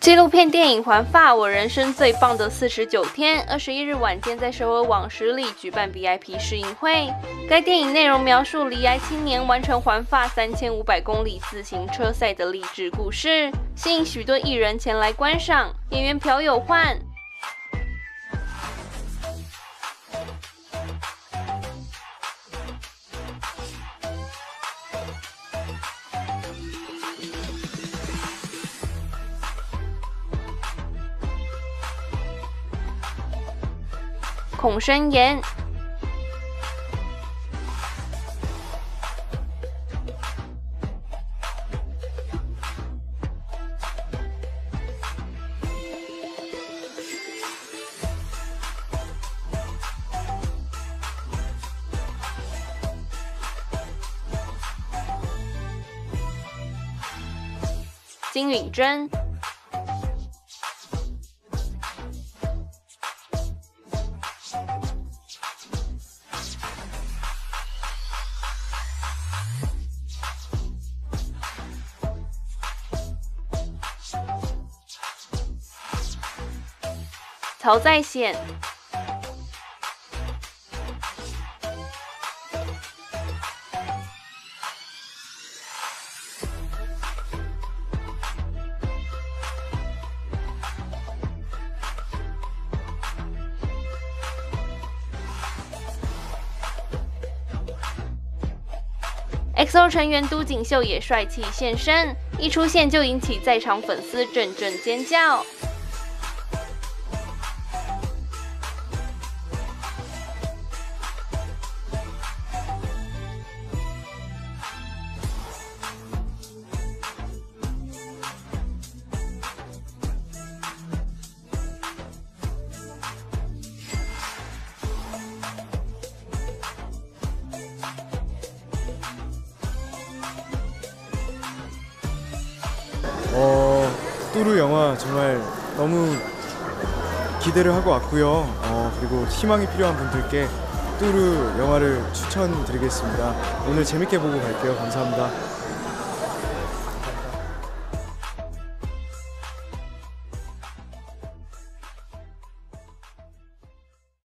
纪录片电影《环发我人生最棒的四十九天》二十一日晚间在首尔网十里举办 VIP 试映会。该电影内容描述离癌青年完成环发三千五百公里自行车赛的励志故事，吸引许多艺人前来观赏。演员朴有焕。孔生言。金允珍。曹在显。XO 成员都锦秀也帅气现身，一出现就引起在场粉丝阵阵尖叫。 어, 뚜루 영화 정말 너무 기대를 하고 왔고요. 어, 그리고 희망이 필요한 분들께 뚜루 영화를 추천드리겠습니다. 오늘 재밌게 보고 갈게요. 감사합니다.